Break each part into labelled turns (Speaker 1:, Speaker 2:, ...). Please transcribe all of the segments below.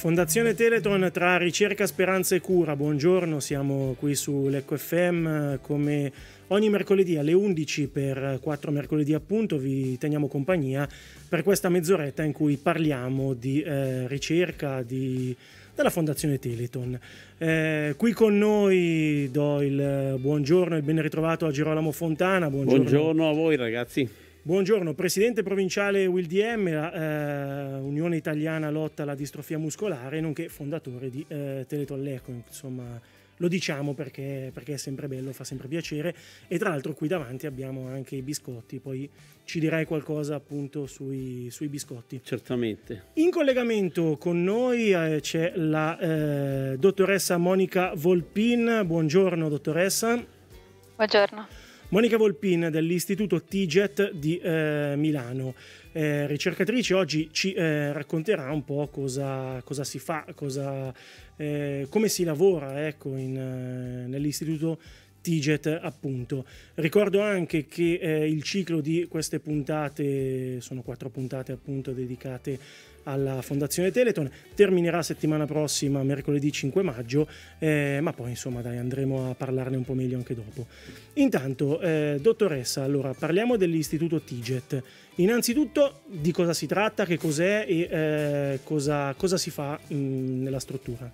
Speaker 1: Fondazione Teleton tra ricerca, speranza e cura. Buongiorno, siamo qui su Lecco FM come ogni mercoledì alle 11 per 4 mercoledì appunto vi teniamo compagnia per questa mezz'oretta in cui parliamo di eh, ricerca di, della Fondazione Teleton. Eh, qui con noi do il buongiorno e il ben ritrovato a Girolamo Fontana.
Speaker 2: Buongiorno, buongiorno a voi ragazzi.
Speaker 1: Buongiorno, Presidente Provinciale WILDM, eh, Unione Italiana Lotta alla Distrofia Muscolare, nonché fondatore di eh, Teletolleco, insomma lo diciamo perché, perché, è sempre bello, fa sempre piacere e tra l'altro qui davanti abbiamo anche i biscotti, poi ci dirai qualcosa appunto sui, sui biscotti.
Speaker 2: Certamente.
Speaker 1: In collegamento con noi eh, c'è la eh, dottoressa Monica Volpin, buongiorno dottoressa.
Speaker 3: Buongiorno.
Speaker 1: Monica Volpin dell'Istituto TIGET di eh, Milano, eh, ricercatrice, oggi ci eh, racconterà un po' cosa, cosa si fa, cosa, eh, come si lavora ecco, in, eh, nell'Istituto TIGET appunto. Ricordo anche che eh, il ciclo di queste puntate, sono quattro puntate appunto dedicate alla Fondazione Teleton. Terminerà settimana prossima, mercoledì 5 maggio, eh, ma poi insomma dai, andremo a parlarne un po' meglio anche dopo. Intanto, eh, dottoressa, allora parliamo dell'istituto TIGET. Innanzitutto di cosa si tratta, che cos'è e eh, cosa, cosa, si fa mh, nella struttura.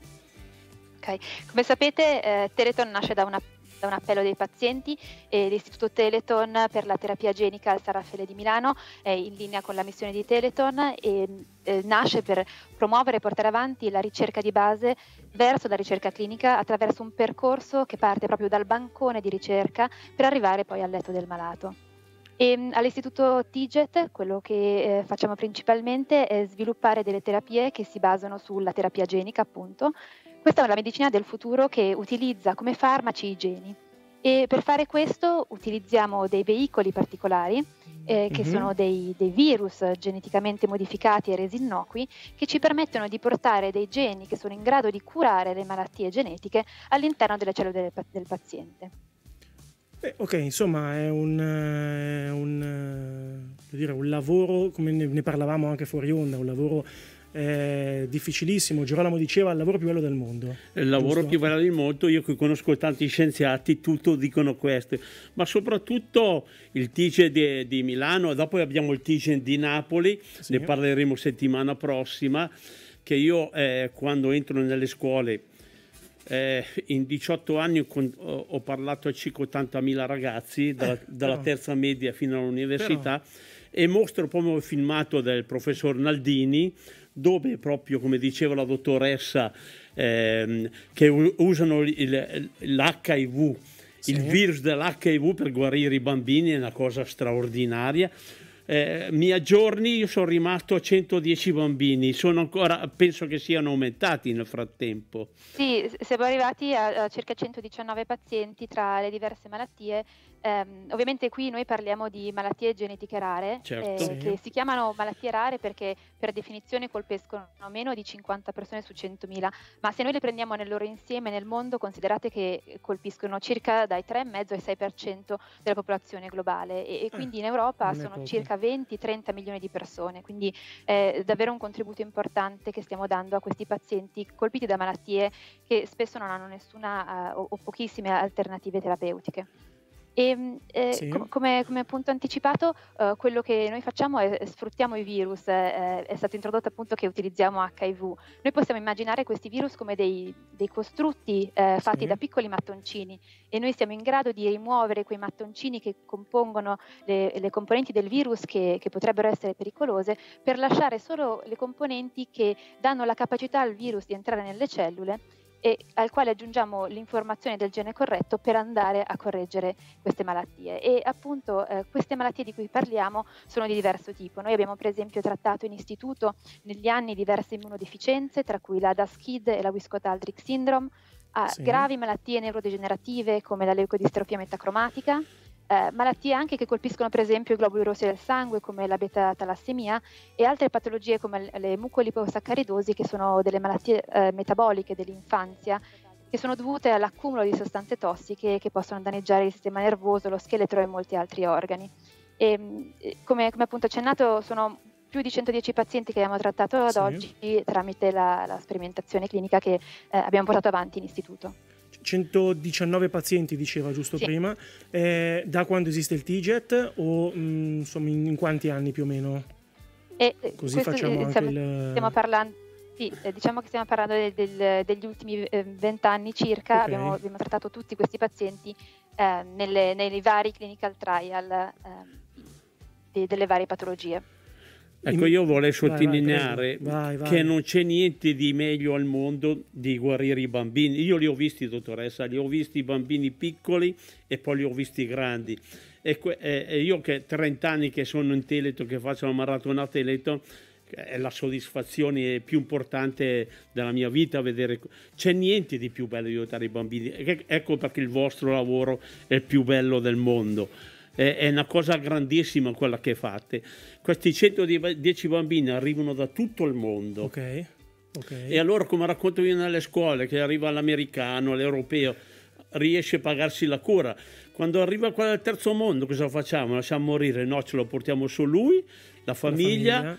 Speaker 3: Ok, come sapete eh, Teleton nasce da una da un appello dei pazienti e l'Istituto Teleton per la terapia genica al San di Milano è in linea con la missione di Teleton e eh, nasce per promuovere e portare avanti la ricerca di base verso la ricerca clinica attraverso un percorso che parte proprio dal bancone di ricerca per arrivare poi al letto del malato. E, ehm, all'Istituto TIGET quello che eh, facciamo principalmente è sviluppare delle terapie che si basano sulla terapia genica, appunto, questa è la medicina del futuro che utilizza come farmaci i geni e per fare questo utilizziamo dei veicoli particolari eh, che mm-hmm. sono dei, dei, virus geneticamente modificati e resi innocui che ci permettono di portare dei geni che sono in grado di curare le malattie genetiche all'interno delle cellule del, del paziente.
Speaker 1: Beh, ok, insomma è un, eh, un, uh, dire, un lavoro, come ne, parlavamo anche fuori onda, un lavoro eh, difficilissimo. Girolamo diceva il lavoro più bello del mondo.
Speaker 2: Il lavoro giusto? più bello del mondo, io qui conosco tanti scienziati, tutto dicono questo, ma soprattutto il TICE di, di Milano, dopo abbiamo il TICE di Napoli, sì. ne parleremo settimana prossima, che io eh, quando entro nelle scuole eh, in 18 anni ho, ho parlato a circa 80.000 ragazzi, dalla, eh, dalla terza media fino all'università, e mostro proprio il filmato del professor Naldini, dove proprio, come diceva la dottoressa, ehm, che usano l'HIV, il virus dell'HIV per guarire i bambini, è una cosa straordinaria. Eh, mi aggiorni, io sono rimasto a 110 bambini, sono ancora, penso che siano aumentati nel frattempo.
Speaker 3: Sì, siamo arrivati a, a circa 119 pazienti tra le diverse malattie Um, ovviamente qui noi parliamo di malattie genetiche rare, certo. eh, sì. che si chiamano malattie rare perché per definizione colpiscono meno di 50 persone su 100.000, ma se noi le prendiamo nel loro insieme nel mondo, considerate che colpiscono circa dai 3,5 ai 6% della popolazione globale e, e quindi in Europa sono circa 20-30 milioni di persone, quindi è davvero un contributo importante che stiamo dando a questi pazienti colpiti da malattie che spesso non hanno nessuna uh, o pochissime alternative terapeutiche. E, ehm, eh, sì. com- come, come, appunto anticipato, uh, quello che noi facciamo è, è sfruttiamo i virus, eh, è stato introdotto appunto che utilizziamo HIV. Noi possiamo immaginare questi virus come dei, dei costrutti eh, fatti sì. da piccoli mattoncini e noi siamo in grado di rimuovere quei mattoncini che compongono le, le componenti del virus che, che potrebbero essere pericolose per lasciare solo le componenti che danno la capacità al virus di entrare nelle cellule e al quale aggiungiamo l'informazione del gene corretto per andare a correggere queste malattie. E appunto eh, queste malattie di cui parliamo sono di diverso tipo. Noi abbiamo per esempio trattato in istituto negli anni diverse immunodeficienze, tra cui la DASKID e la Wiskott-Aldrich syndrome, a sì. gravi malattie neurodegenerative come la leucodistrofia metacromatica, eh, malattie anche che colpiscono per esempio i globuli rossi del sangue come la beta-talassemia e altre patologie come le mucoliposaccharidosi che sono delle malattie eh, metaboliche dell'infanzia che sono dovute all'accumulo di sostanze tossiche che possono danneggiare il sistema nervoso, lo scheletro e molti altri organi. E, come, come appunto accennato sono più di 110 pazienti che abbiamo trattato ad sì. oggi tramite la, la, sperimentazione clinica che eh, abbiamo portato avanti in istituto.
Speaker 1: 119 pazienti, diceva giusto sì. prima, eh, da quando esiste il TIGET o mh, mm, insomma in, in, quanti anni più o meno?
Speaker 3: E, eh, Così facciamo anche stiamo, il... Stiamo parlando, sì, eh, diciamo che stiamo parlando del, del, degli ultimi eh, vent'anni circa, okay. abbiamo, abbiamo, trattato tutti questi pazienti eh, nelle, nei vari clinical trial eh, delle varie patologie.
Speaker 2: Ecco, io vorrei sottolineare vai, vai, che non c'è niente di meglio al mondo di guarire i bambini. Io li ho visti, dottoressa, li ho visti i bambini piccoli e poi li ho visti grandi. E, e io che 30 anni che sono in Teleto, che faccio la maratona a Teleto, è la soddisfazione più importante della mia vita vedere c'è niente di più bello di aiutare i bambini ecco perché il vostro lavoro è il più bello del mondo è, una cosa grandissima quella che fate. Questi 110 bambini arrivano da tutto il mondo.
Speaker 1: Ok. Okay.
Speaker 2: E allora, come racconto io nelle scuole, che arriva l'americano, l'europeo, riesce a pagarsi la cura. Quando arriva quello del terzo mondo, cosa facciamo? Lasciamo morire? No, ce lo portiamo su lui, la famiglia, la famiglia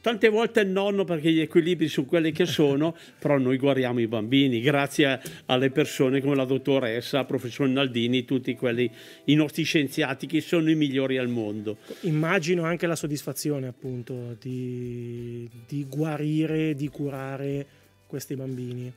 Speaker 2: tante volte il nonno perché gli equilibri sono quelli che sono, però noi guariamo i bambini grazie alle persone come la dottoressa, professor Naldini, tutti quelli, i nostri scienziati che sono i migliori al mondo.
Speaker 1: Immagino anche la soddisfazione appunto di, di guarire, di curare questi bambini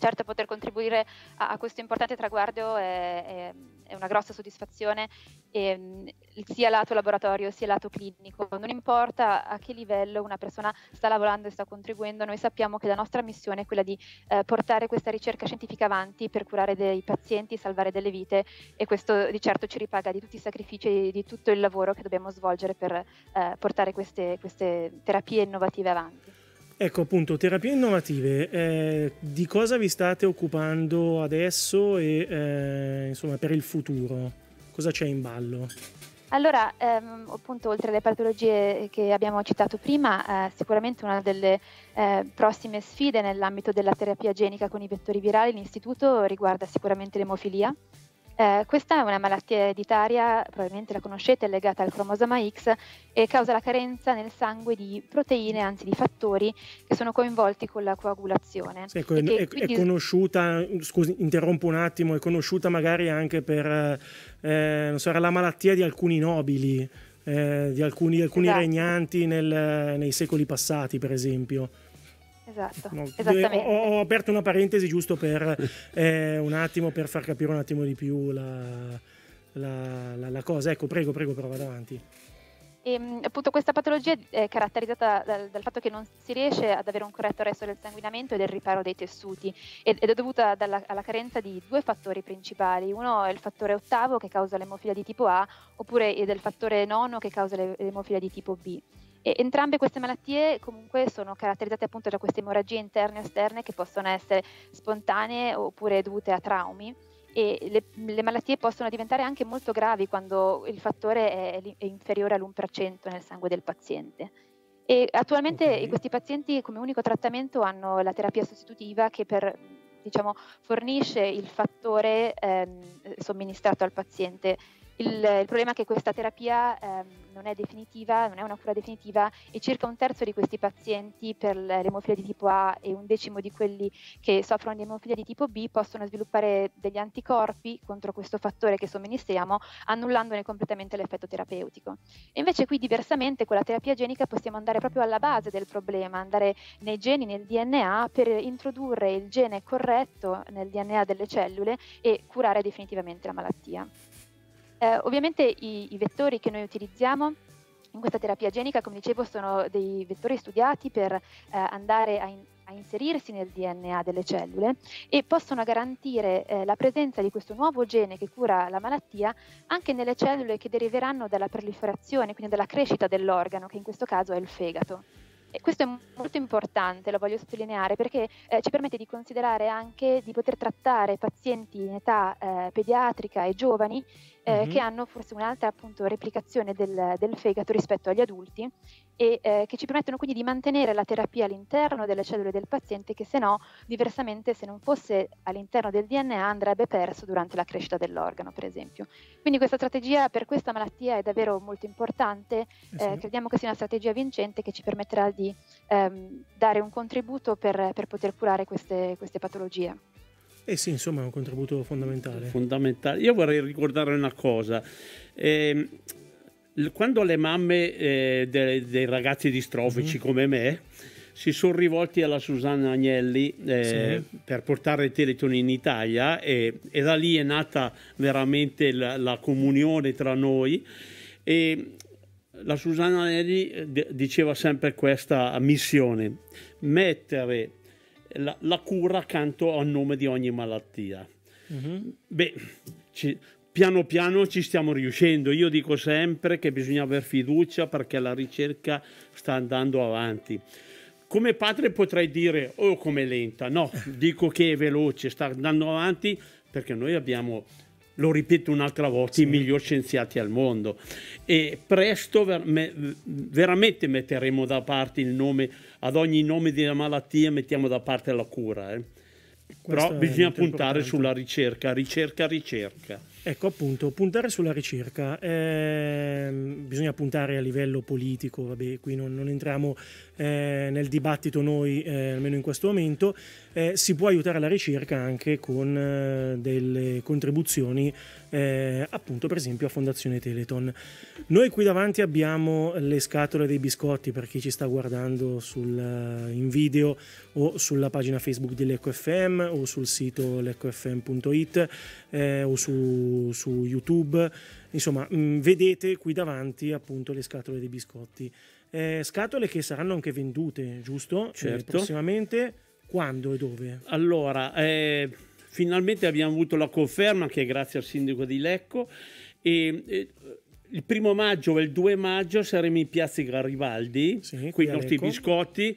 Speaker 3: certo poter contribuire a, a questo importante traguardo è, è, è, una grossa soddisfazione, e, mm, sia lato laboratorio sia lato clinico. Non importa a che livello una persona sta lavorando e sta contribuendo, noi sappiamo che la nostra missione è quella di eh, portare questa ricerca scientifica avanti per curare dei pazienti, salvare delle vite e questo di certo ci ripaga di tutti i sacrifici e di tutto il lavoro che dobbiamo svolgere per eh, portare queste, queste terapie innovative avanti.
Speaker 1: Ecco appunto, terapie innovative, eh, di cosa vi state occupando adesso e eh, insomma per il futuro? Cosa c'è in ballo?
Speaker 3: Allora, ehm, appunto, oltre alle patologie che abbiamo citato prima, eh, sicuramente una delle eh, prossime sfide nell'ambito della terapia genica con i vettori virali, l'Istituto riguarda sicuramente l'emofilia. Eh, questa è una malattia ereditaria, probabilmente la conoscete, è legata al cromosoma X e causa la carenza nel sangue di proteine, anzi di fattori che sono coinvolti con la coagulazione.
Speaker 1: Sì, ecco, è, quindi... è, conosciuta, scusi, interrompo un attimo, è conosciuta magari anche per eh, so, la malattia di alcuni nobili, eh, di alcuni, alcuni esatto. regnanti nel, nei secoli passati, per esempio.
Speaker 3: Esatto, no, ho,
Speaker 1: ho, aperto una parentesi giusto per eh, un attimo per far capire un attimo di più la, la, la, la cosa. Ecco, prego, prego, però vado avanti.
Speaker 3: E, ehm, appunto questa patologia è caratterizzata dal, dal, fatto che non si riesce ad avere un corretto arresto del sanguinamento e del riparo dei tessuti ed, ed è dovuta dalla, alla carenza di due fattori principali. Uno è il fattore ottavo che causa l'emofilia di tipo A oppure del fattore nono che causa l'emofilia di tipo B. E entrambe queste malattie comunque sono caratterizzate appunto da queste emorragie interne e esterne che possono essere spontanee oppure dovute a traumi e le, le malattie possono diventare anche molto gravi quando il fattore è, è inferiore all'1% nel sangue del paziente. E attualmente okay. questi pazienti come unico trattamento hanno la terapia sostitutiva che per, diciamo, fornisce il fattore ehm, somministrato al paziente il, il, problema è che questa terapia ehm, non è definitiva, non è una cura definitiva e circa un terzo di questi pazienti per l'emofilia di tipo A e un decimo di quelli che soffrono di emofilia di tipo B possono sviluppare degli anticorpi contro questo fattore che somministriamo, annullandone completamente l'effetto terapeutico. E invece qui diversamente con la terapia genica possiamo andare proprio alla base del problema, andare nei geni, nel DNA per introdurre il gene corretto nel DNA delle cellule e curare definitivamente la malattia. Eh, ovviamente i, i vettori che noi utilizziamo in questa terapia genica, come dicevo, sono dei vettori studiati per eh, andare a, in, a, inserirsi nel DNA delle cellule e possono garantire eh, la presenza di questo nuovo gene che cura la malattia anche nelle cellule che deriveranno dalla proliferazione, quindi dalla crescita dell'organo, che in questo caso è il fegato. E questo è molto importante, lo voglio sottolineare, perché eh, ci permette di considerare anche di poter trattare pazienti in età eh, pediatrica e giovani eh, mm-hmm. che hanno forse un'altra appunto replicazione del, del fegato rispetto agli adulti e eh, che ci permettono quindi di mantenere la terapia all'interno delle cellule del paziente che se no, diversamente, se non fosse all'interno del DNA andrebbe perso durante la crescita dell'organo, per esempio. Quindi questa strategia per questa malattia è davvero molto importante, eh, eh sì. crediamo che sia una strategia vincente che ci permetterà di ehm, dare un contributo per, per poter curare queste, queste patologie.
Speaker 1: Eh sì, insomma, è un contributo fondamentale.
Speaker 2: Fondamentale. Io vorrei ricordare una cosa. Eh, quando le mamme eh, dei, dei, ragazzi distrofici mm-hmm. come me si sono rivolti alla Susanna Agnelli eh, sì. per portare il Teleton in Italia e, e, da lì è nata veramente la, la comunione tra noi e la Susanna Agnelli eh, diceva sempre questa missione, mettere la, la cura accanto al nome di ogni malattia. Mm-hmm. Beh, ci, piano piano ci stiamo riuscendo. Io dico sempre che bisogna aver fiducia perché la ricerca sta andando avanti. Come padre potrei dire, oh come lenta, no, dico che è veloce, sta andando avanti perché noi abbiamo, lo ripeto un'altra volta, sì. i migliori scienziati al mondo e presto ver- me- veramente metteremo da parte il nome, ad ogni nome di malattia mettiamo da parte la cura. Eh. Però bisogna puntare sulla ricerca, ricerca, ricerca.
Speaker 1: Ecco appunto, puntare sulla ricerca, eh, bisogna puntare a livello politico, vabbè qui non, non entriamo eh, nel dibattito noi, eh, almeno in questo momento, eh, si può aiutare la ricerca anche con eh, delle contribuzioni eh, appunto per esempio a Fondazione Teleton. Noi qui davanti abbiamo le scatole dei biscotti per chi ci sta guardando sul, in video o sulla pagina Facebook di o sul sito leccofm.it o su, su YouTube. Insomma, mh, mm, vedete qui davanti appunto le scatole dei biscotti. Eh, scatole che saranno anche vendute, giusto?
Speaker 2: Eh, certo.
Speaker 1: Eh, prossimamente. Quando e dove?
Speaker 2: Allora, eh, finalmente abbiamo avuto la conferma che grazie al sindaco di Lecco e, e il primo maggio e il 2 maggio saremo in piazza Garibaldi sì, con i nostri biscotti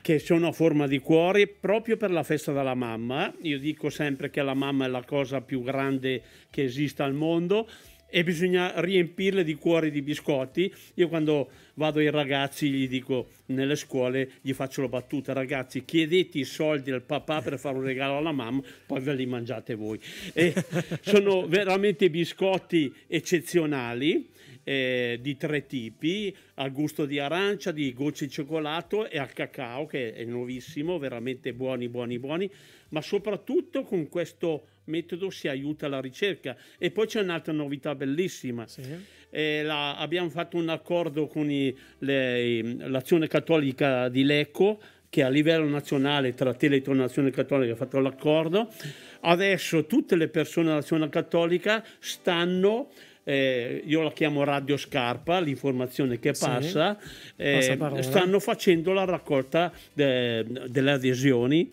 Speaker 2: che sono a forma di cuore proprio per la festa della mamma. Io dico sempre che la mamma è la cosa più grande che esista al mondo e bisogna riempirle di cuori di biscotti. Io quando vado ai ragazzi gli dico nelle scuole, gli faccio la battuta, ragazzi chiedete i soldi al papà per fare un regalo alla mamma, poi ve li mangiate voi. E sono veramente biscotti eccezionali. Eh, di tre tipi, al gusto di arancia, di gocce di cioccolato e al cacao, che è nuovissimo, veramente buoni, buoni, buoni, ma soprattutto con questo metodo si aiuta la ricerca. E poi c'è un'altra novità bellissima. Sì. Eh, la, abbiamo fatto un accordo con i, le, l'Azione Cattolica di Lecco che a livello nazionale tra Teleton e l'Azione Cattolica ha fatto l'accordo. Adesso tutte le persone dell'Azione Cattolica stanno eh, io la chiamo Radio Scarpa, l'informazione che passa, sì, eh, stanno facendo la raccolta de, delle adesioni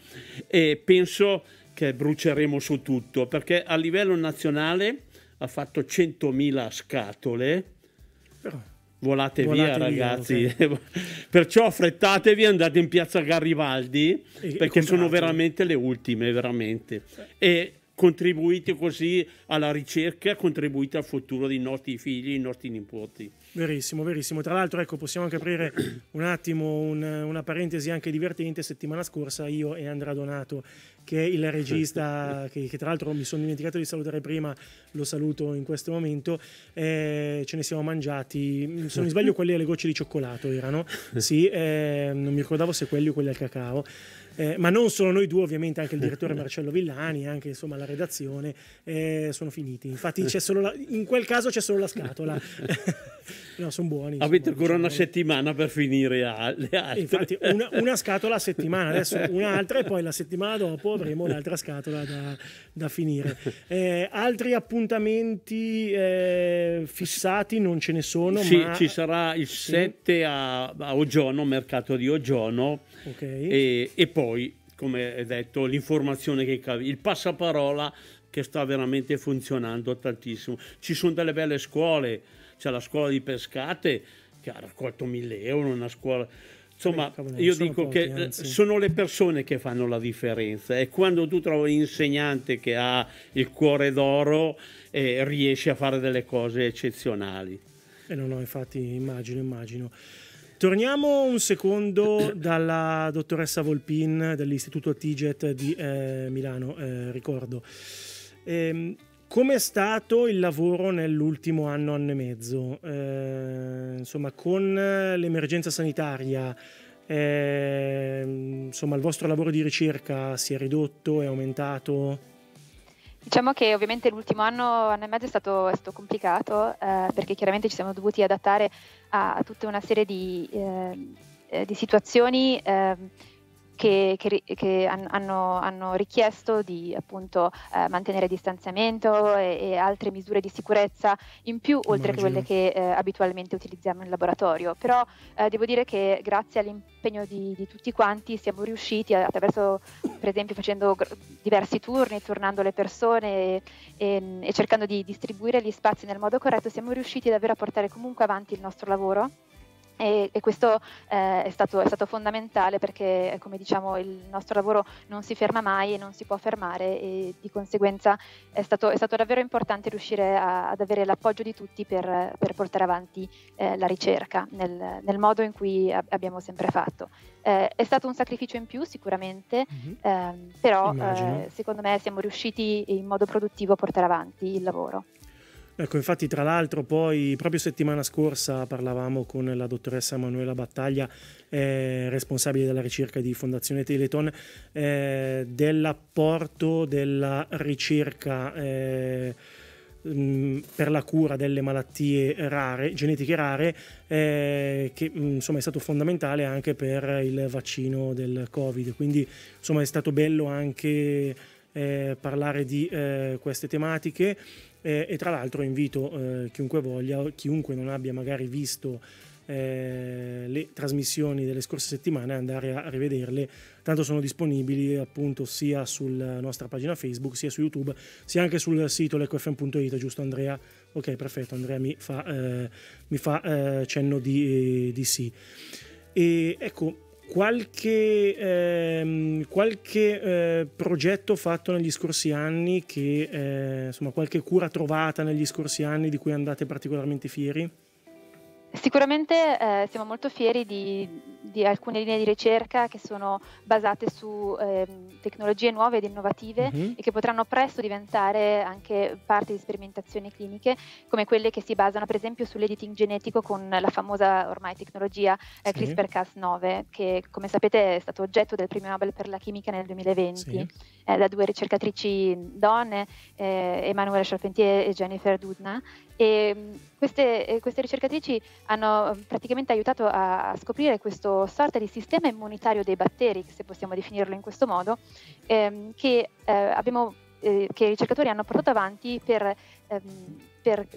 Speaker 2: e penso che bruceremo su tutto, perché a livello nazionale ha fatto 100.000 scatole. Però volate, via, via ragazzi. Okay. Perciò affrettatevi, andate in piazza Garibaldi, e, perché e sono veramente le ultime, veramente. E contribuite così alla ricerca, contribuite al futuro dei nostri figli, dei nostri nipoti.
Speaker 1: Verissimo, verissimo. Tra l'altro, ecco, possiamo anche aprire un attimo un, una parentesi anche divertente. Settimana scorsa io e Andrea Donato, che è il regista, che, che, tra l'altro mi sono dimenticato di salutare prima, lo saluto in questo momento, eh, ce ne siamo mangiati, se non mi sbaglio quelli alle gocce di cioccolato erano, sì, eh, non mi ricordavo se quelli o quelli al cacao. Eh, ma non solo noi due, ovviamente anche il direttore Marcello Villani, anche insomma la redazione, eh, sono finiti. Infatti la, in quel caso c'è solo la scatola. no, sono buoni.
Speaker 2: Avete ancora una settimana per finire le altre.
Speaker 1: Infatti una, una, scatola a settimana, adesso un'altra e poi la settimana dopo avremo l'altra scatola da, da finire. Eh, altri appuntamenti eh, fissati non ce ne sono.
Speaker 2: Sì,
Speaker 1: ma...
Speaker 2: ci sarà il sì. 7 a, a Ogiono, mercato di Ogiono. Okay. E, e poi poi, come detto, l'informazione che cavi, il passaparola che sta veramente funzionando tantissimo. Ci sono delle belle scuole, c'è la scuola di pescate che ha raccolto 1000 euro, una scuola Insomma, Beh, io dico pochi, che anzi. sono le persone che fanno la differenza e quando tu trovi un insegnante che ha il cuore d'oro eh, riesce a fare delle cose eccezionali.
Speaker 1: Eh no, no, infatti immagino, immagino. Torniamo un secondo dalla dottoressa Volpin dell'Istituto TIGET di eh, Milano, eh, ricordo. Eh, Com'è stato il lavoro nell'ultimo anno, anno e mezzo? Eh, insomma, con l'emergenza sanitaria, eh, insomma, il vostro lavoro di ricerca si è ridotto, è aumentato?
Speaker 3: Diciamo che ovviamente l'ultimo anno, anno e mezzo è stato, è stato complicato eh, perché chiaramente ci siamo dovuti adattare a, a tutta una serie di, eh, eh di situazioni ehm, che, che, che hanno, hanno, richiesto di appunto eh, mantenere distanziamento e, e, altre misure di sicurezza in più, oltre Immagino. che quelle che eh, abitualmente utilizziamo in laboratorio. Però eh, devo dire che grazie all'impegno di, di, tutti quanti siamo riusciti attraverso, per esempio, facendo diversi turni, tornando le persone e, e cercando di distribuire gli spazi nel modo corretto, siamo riusciti davvero a portare comunque avanti il nostro lavoro e, e, questo eh, è, stato, è, stato, fondamentale perché, come diciamo, il nostro lavoro non si ferma mai e non si può fermare e di conseguenza è stato, è stato davvero importante riuscire a, ad avere l'appoggio di tutti per, per portare avanti eh, la ricerca nel, nel, modo in cui ab- abbiamo sempre fatto. Eh, è stato un sacrificio in più sicuramente, mm-hmm. però eh, secondo me siamo riusciti in modo produttivo a portare avanti il lavoro.
Speaker 1: Ecco, infatti, tra l'altro, poi proprio settimana scorsa parlavamo con la dottoressa Emanuela Battaglia, eh, responsabile della ricerca di Fondazione Teleton, eh, dell'apporto della ricerca. Eh, per la cura delle malattie rare, genetiche rare, eh, che insomma è stato fondamentale anche per il vaccino del Covid. Quindi insomma è stato bello anche eh, parlare di eh, queste tematiche eh, e tra l'altro invito eh, chiunque voglia, chiunque non abbia magari visto eh, le trasmissioni delle scorse settimane andare a rivederle tanto sono disponibili appunto sia sulla nostra pagina Facebook sia su YouTube sia anche sul sito lecofm.it giusto Andrea? ok perfetto Andrea mi fa, eh, mi fa eh, cenno di, di sì e ecco qualche, ehm, qualche eh, progetto fatto negli scorsi anni, che, eh, insomma, qualche cura trovata negli scorsi anni di cui andate particolarmente fieri?
Speaker 3: Sicuramente eh, siamo molto fieri di, di, alcune linee di ricerca che sono basate su eh, tecnologie nuove ed innovative mm-hmm. e che potranno presto diventare anche parte di sperimentazioni cliniche, come quelle che si basano per esempio sull'editing genetico con la famosa ormai tecnologia eh, sì. CRISPR-Cas9, che come sapete è stato oggetto del premio Nobel per la chimica nel 2020 sì. Eh, da due ricercatrici donne, eh, Emanuele Charpentier e Jennifer Dudna. E queste, queste, ricercatrici hanno praticamente aiutato a, scoprire questo sorta di sistema immunitario dei batteri, se possiamo definirlo in questo modo, ehm, che, eh, abbiamo, eh, che, i ricercatori hanno portato avanti per, ehm, per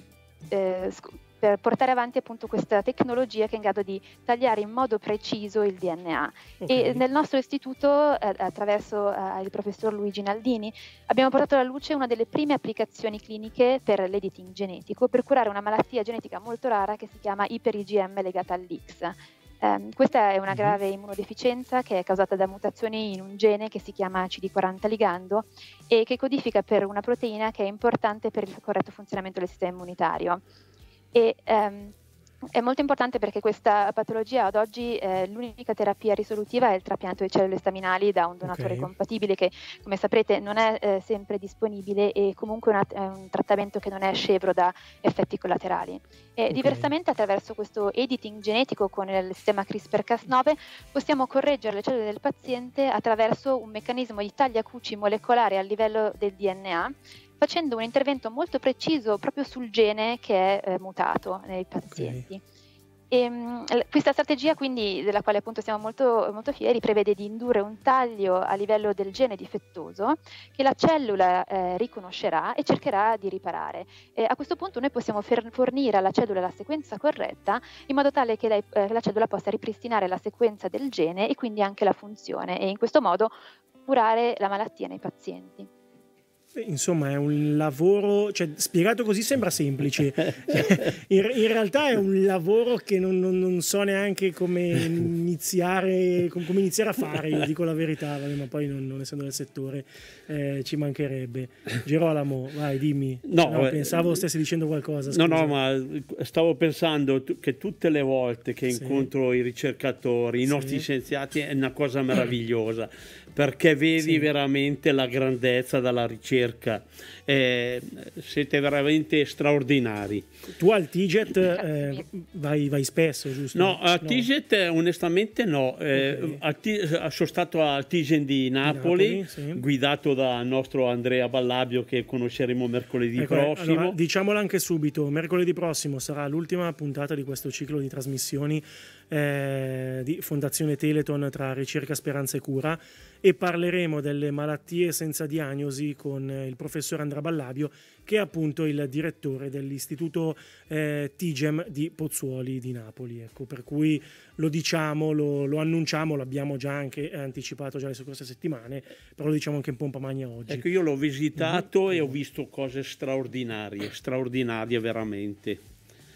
Speaker 3: eh, per portare avanti appunto questa tecnologia che è in grado di tagliare in modo preciso il DNA. Okay. E nel nostro istituto, eh, attraverso eh, il professor Luigi Naldini, abbiamo portato alla luce una delle prime applicazioni cliniche per l'editing genetico per curare una malattia genetica molto rara che si chiama iper-IgM legata all'X. Um, questa è una mhm. grave immunodeficienza che è causata da mutazioni in un gene che si chiama CD40 ligando e che codifica per una proteina che è importante per il corretto funzionamento del sistema immunitario. E, um, è molto importante perché questa patologia ad oggi eh, l'unica terapia risolutiva è il trapianto di cellule staminali da un donatore okay. compatibile che come saprete non è eh, sempre disponibile e comunque una, è un trattamento che non è scevro da effetti collaterali. E okay. Diversamente attraverso questo editing genetico con il sistema CRISPR-Cas9 possiamo correggere le cellule del paziente attraverso un meccanismo di taglia-cuci molecolare a livello del DNA facendo un intervento molto preciso proprio sul gene che è eh, mutato nei pazienti. Okay. E, ehm, questa strategia, quindi, della quale appunto siamo molto, molto, fieri, prevede di indurre un taglio a livello del gene difettoso che la cellula eh, riconoscerà e cercherà di riparare. E a questo punto noi possiamo fornire alla cellula la sequenza corretta in modo tale che lei, eh, la cellula possa ripristinare la sequenza del gene e quindi anche la funzione e in questo modo curare la malattia nei pazienti.
Speaker 1: Insomma è un lavoro, cioè, spiegato così sembra semplice, in, in, realtà è un lavoro che non, non, non so neanche come iniziare, come iniziare, a fare, io dico la verità, ma poi non, non essendo del settore eh, ci mancherebbe. Girolamo, vai dimmi, no, no, eh, pensavo stessi dicendo qualcosa.
Speaker 2: Scusa. No, no, ma stavo pensando che tutte le volte che sì. incontro i ricercatori, i nostri sì. scienziati, è una cosa meravigliosa perché vedi sì. veramente la grandezza della ricerca. Eh, siete veramente straordinari.
Speaker 1: Tu al TIGET eh, vai, vai, spesso, giusto?
Speaker 2: No, al no. TIGET onestamente no. Eh, okay. sono stato al TIGET di Napoli, Napoli sì. guidato dal nostro Andrea Ballabio che conosceremo mercoledì ecco, prossimo. Allora,
Speaker 1: diciamolo anche subito, mercoledì prossimo sarà l'ultima puntata di questo ciclo di trasmissioni eh, di Fondazione Teleton tra ricerca, speranza e cura e parleremo delle malattie senza diagnosi con il professor Andrea Ballabio che è appunto il direttore dell'istituto eh, Tigem di Pozzuoli di Napoli. Ecco, per cui lo diciamo, lo, lo, annunciamo, l'abbiamo già anche anticipato già le scorse settimane, però lo diciamo anche in pompa magna oggi.
Speaker 2: Ecco, io l'ho visitato mm-hmm. e ho visto cose straordinarie, straordinarie veramente.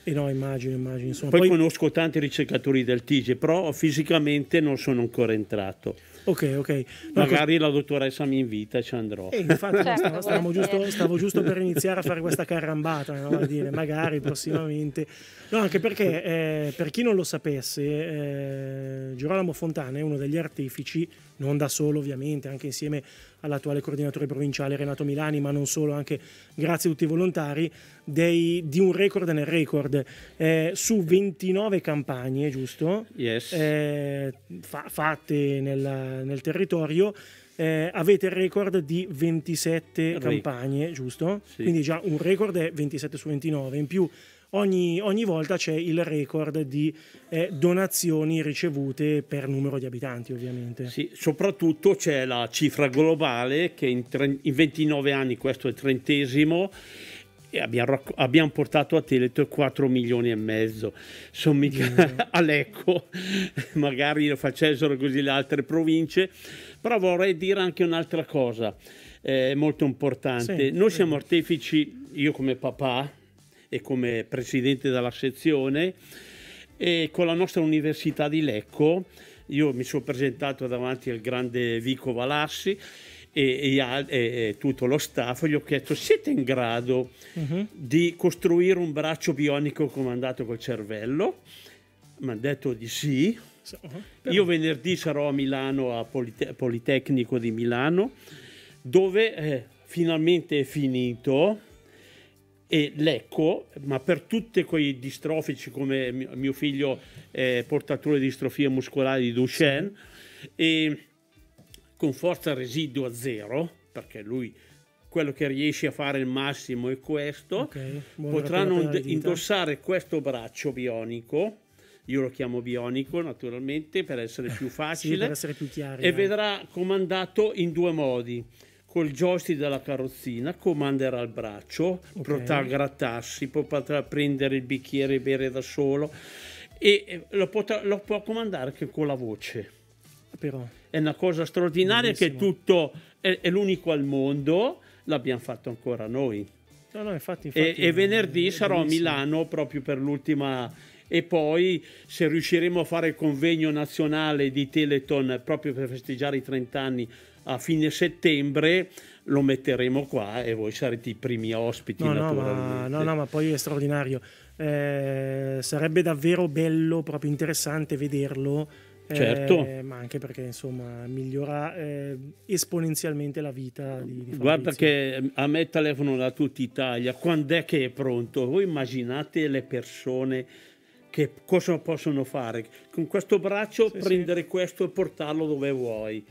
Speaker 1: E no, immagino, immagino. Insomma,
Speaker 2: poi, poi, conosco tanti ricercatori del TIGE, però fisicamente non sono ancora entrato.
Speaker 1: Ok, ok.
Speaker 2: Magari la dottoressa mi invita e ci andrò.
Speaker 1: E infatti certo, stavo, giusto, stavo, giusto, per iniziare a fare questa carambata, no? a dire magari prossimamente. No, anche perché eh, per chi non lo sapesse, eh, Girolamo Fontana è uno degli artefici, non da solo ovviamente, anche insieme all'attuale coordinatore provinciale Renato Milani, ma non solo, anche grazie a tutti i volontari, dei, di un record nel record. Eh, su 29 campagne, giusto?
Speaker 2: Yes.
Speaker 1: Eh, fa, fatte nel, nel territorio. Eh, avete il record di 27 campagne, giusto? Sì. Quindi già un record è 27 su 29. In più ogni, ogni volta c'è il record di eh, donazioni ricevute per numero di abitanti ovviamente.
Speaker 2: Sì, soprattutto c'è la cifra globale che in, in 29 anni, questo è il trentesimo, abbiamo, abbiamo, portato a Teleto 4 milioni e mezzo. Sono mica all'Ecco, magari lo facessero così le altre province, però vorrei dire anche un'altra cosa eh, molto importante. Sì, Noi siamo artefici, io come papà, e come presidente della sezione e con la nostra università di Lecco io mi sono presentato davanti al grande Vico Valassi e, e, e, tutto lo staff gli ho chiesto siete in grado uh-huh. di costruire un braccio bionico comandato col cervello mi hanno detto di sì uh-huh. io venerdì sarò a Milano a Polite- Politecnico di Milano dove eh, finalmente è finito e l'ECCO, ma per tutti quei distrofici come mio figlio è portatore di distrofia muscolare di Duchenne e con forza residua zero, perché lui quello che riesce a fare il massimo è questo, okay. potranno indossare questo braccio bionico io lo chiamo bionico naturalmente per essere più facile
Speaker 1: sì, per essere più chiari,
Speaker 2: e eh. vedrà comandato in due modi col joystick della carrozzina comanderà il braccio, okay. potrà grattarsi, potrà prendere il bicchiere e bere da solo e lo, potrà, lo può comandare anche con la voce.
Speaker 1: Però.
Speaker 2: È una cosa straordinaria Bellissimo. che tutto è, è l'unico al mondo, l'abbiamo fatto ancora noi.
Speaker 1: No, no, infatti, infatti,
Speaker 2: e, e, venerdì sarò a Milano proprio per l'ultima e poi se riusciremo a fare il convegno nazionale di Teleton proprio per festeggiare i 30 anni a fine settembre lo metteremo qua e voi sarete i primi ospiti
Speaker 1: no, no ma, no, no, ma poi è straordinario. Eh, sarebbe davvero bello, proprio interessante vederlo.
Speaker 2: Eh, certo.
Speaker 1: Eh, ma anche perché insomma migliora eh, esponenzialmente la vita di, di
Speaker 2: Guarda che a me telefono da tutta Italia, quando è che è pronto? Voi immaginate le persone che cosa possono fare? Con questo braccio sì, prendere sì. questo e portarlo dove vuoi.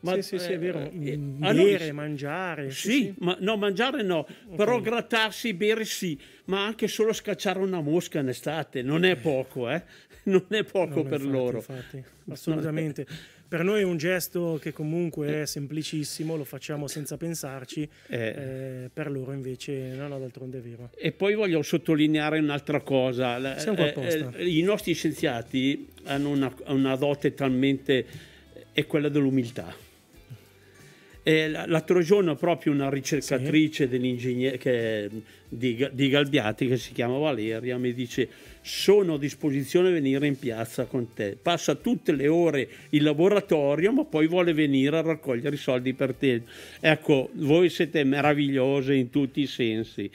Speaker 1: Ma, sì, sì, sì, è vero. Eh, mm, ah, bere, no, mangiare.
Speaker 2: Sì, sì, Ma, no, mangiare no, okay. però grattarsi, bere sì, ma anche solo scacciare una mosca in estate, non è poco, eh? Non è poco no, per
Speaker 1: infatti,
Speaker 2: loro.
Speaker 1: Infatti, assolutamente. per noi è un gesto che comunque è semplicissimo, lo facciamo senza pensarci, eh. Eh, per loro invece no, no, d'altronde è vero.
Speaker 2: E poi voglio sottolineare un'altra cosa,
Speaker 1: eh, eh,
Speaker 2: i nostri scienziati hanno una, una dote talmente, è quella dell'umiltà Eh, l'altro giorno proprio una ricercatrice sì. che, di, di Galbiati che si chiama Valeria mi dice sono a disposizione a venire in piazza con te. Passa tutte le ore in laboratorio, ma poi vuole venire a raccogliere i soldi per te. Ecco, voi siete meravigliose in tutti i sensi.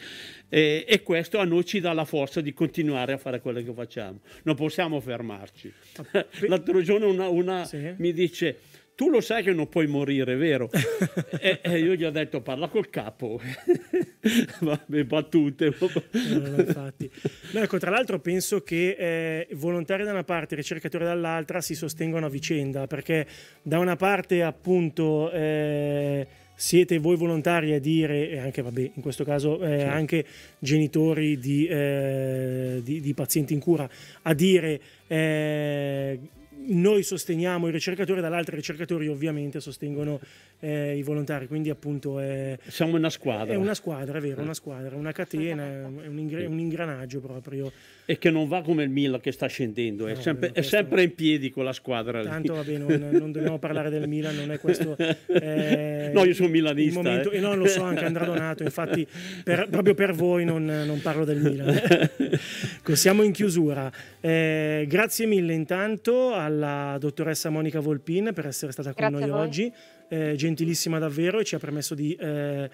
Speaker 2: E, e, questo a noi ci dà la forza di continuare a fare quello che facciamo. Non possiamo fermarci. L'altro giorno una, una sì. mi dice tu lo sai che non puoi morire, vero? e, e, io gli ho detto parla col capo. Vabbè, battute.
Speaker 1: no, infatti. No, ecco, tra l'altro penso che eh, volontari da una parte e ricercatori dall'altra si sostengono a vicenda, perché da una parte appunto... Eh, siete voi volontari a dire, e anche vabbè, in questo caso eh, certo. anche genitori di, eh, di, di, pazienti in cura, a dire eh, noi sosteniamo i ricercatori, dall'altro i ricercatori ovviamente sostengono eh, i volontari, quindi appunto è,
Speaker 2: siamo una squadra.
Speaker 1: È una squadra, è vero, una squadra, una catena, è un, ingre- un ingranaggio proprio.
Speaker 2: E che non va come il Milan che sta scendendo, è, no, sempre, è sempre, in piedi con la squadra.
Speaker 1: Tanto va bene, non, non, dobbiamo parlare del Milan, non è questo.
Speaker 2: Eh, no, io sono milanista.
Speaker 1: Momento,
Speaker 2: eh.
Speaker 1: E non lo so, anche Andrea Donato, infatti per, proprio per voi non, non, parlo del Milan. Siamo in chiusura. Eh, grazie mille intanto alla dottoressa Monica Volpin per essere stata con grazie noi oggi eh, gentilissima davvero e ci ha permesso di eh,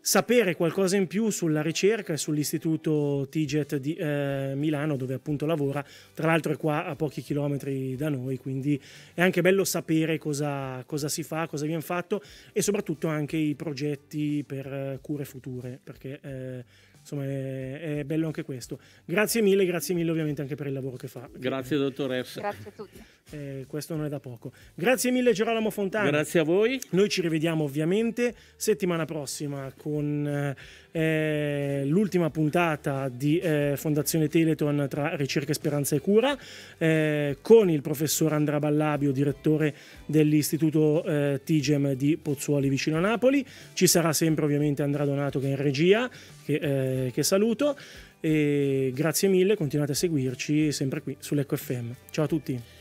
Speaker 1: sapere qualcosa in più sulla ricerca e sull'istituto TIGET di eh, Milano dove appunto lavora, tra l'altro è qua a pochi chilometri da noi, quindi è anche bello sapere cosa, cosa si fa, cosa viene fatto e soprattutto anche i progetti per eh, cure future, perché eh, insomma è, è, bello anche questo. Grazie mille, grazie mille ovviamente anche per il lavoro che fa.
Speaker 2: Grazie dottoressa.
Speaker 3: Grazie a tutti.
Speaker 1: Eh, questo non è da poco. Grazie mille Gerolamo Fontana.
Speaker 2: Grazie a voi.
Speaker 1: Noi ci rivediamo ovviamente settimana prossima con eh, l'ultima puntata di eh, Fondazione Teleton tra ricerca, speranza e cura eh, con il professor Andrea Ballabio, direttore dell'istituto eh, Tigem di Pozzuoli vicino a Napoli. Ci sarà sempre ovviamente Andrea Donato che è in regia, che, eh, che saluto. E grazie mille, continuate a seguirci sempre qui sull'Ecco FM. Ciao a tutti.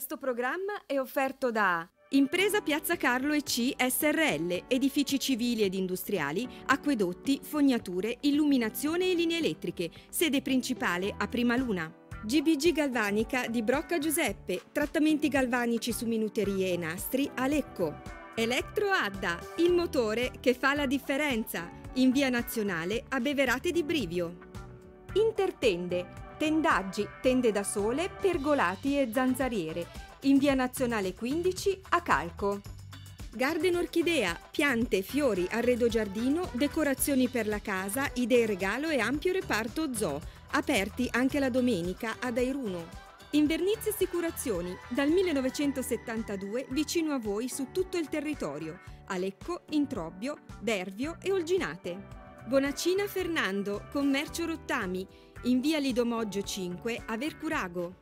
Speaker 4: Questo programma è offerto da Impresa Piazza Carlo e C SRL, edifici civili ed industriali, acquedotti, fognature, illuminazione e linee elettriche, sede principale a Prima Luna. GBG Galvanica di Brocca Giuseppe, trattamenti galvanici su minuterie e nastri a Lecco. Electro Adda, il motore che fa la differenza, in via nazionale a Beverate di Brivio. Intertende, tendaggi, tende da sole, pergolati e zanzariere, in via nazionale 15 a Calco. Garden Orchidea, piante, fiori, arredo giardino, decorazioni per la casa, idee regalo e ampio reparto zoo, aperti anche la domenica ad Airuno. Invernizzi Assicurazioni, dal 1972 vicino a voi su tutto il territorio, a Lecco, Introbbio, Dervio e Olginate. Bonacina Fernando, Commercio Rottami, in via Lidomoggio 5 a Vercurago.